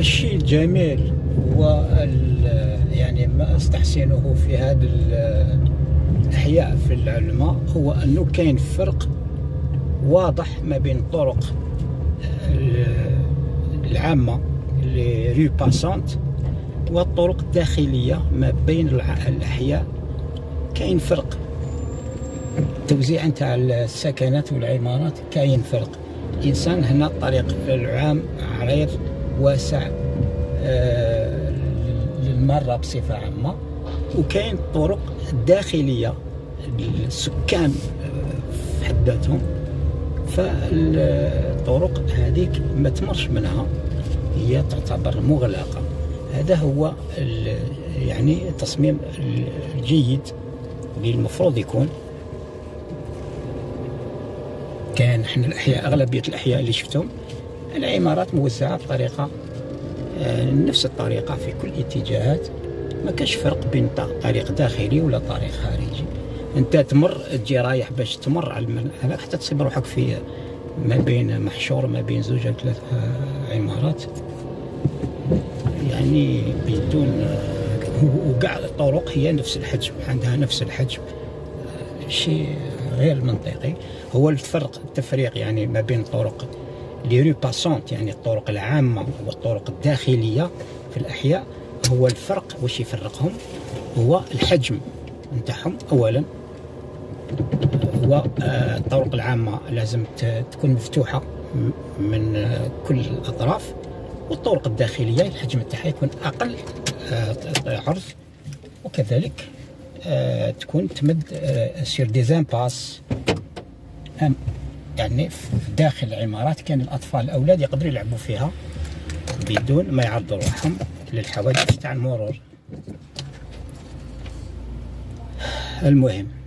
الشيء الجميل هو يعني ما استحسنه في هذه الأحياء في العلماء هو أنه كاين فرق واضح ما بين الطرق العامة لي ريو باسونت والطرق الداخلية ما بين الأحياء. كاين فرق. التوزيع نتاع السكنات والعمارات كاين فرق. الانسان هنا الطريق العام عريض واسع آه للمرة بصفة عامة. وكاين الطرق الداخليه للسكان في حد ذاتهم. فالطرق هذيك ما تمرش منها هي تعتبر مغلقة. هذا هو يعني التصميم الجيد اللي المفروض يكون. كان إحنا الأحياء أغلبية الأحياء اللي شفتهم العمارات موزعه بطريقة آه، نفس الطريقة في كل الاتجاهات. ما كاش فرق بين طريق داخلي ولا طريق خارجي. أنت تمر تجي رايح باش تمر على المن... حتى تصيب روحك في ما بين محشور ما بين زوج أو ثلاث آه، عمارات. يعني بدون آه، وكاع الطرق هي نفس الحجم عندها نفس الحجم. شيء غير منطقي. هو الفرق التفريق يعني ما بين الطرق لي ري باسونت يعني الطرق العامة والطرق الداخلية في الأحياء هو الفرق. واش يفرقهم؟ هو الحجم نتاعهم. أولا هو آه، الطرق العامة لازم تكون مفتوحة من كل الأطراف. والطرق الداخلية الحجم تاعها يكون أقل آه، عرض. وكذلك آه، تكون تمد سير دي زامباس يعني داخل العمارات كان الأطفال الأولاد يقدروا يلعبوا فيها بدون ما يعرضوا روحهم للحوادث تاع المرور. المهم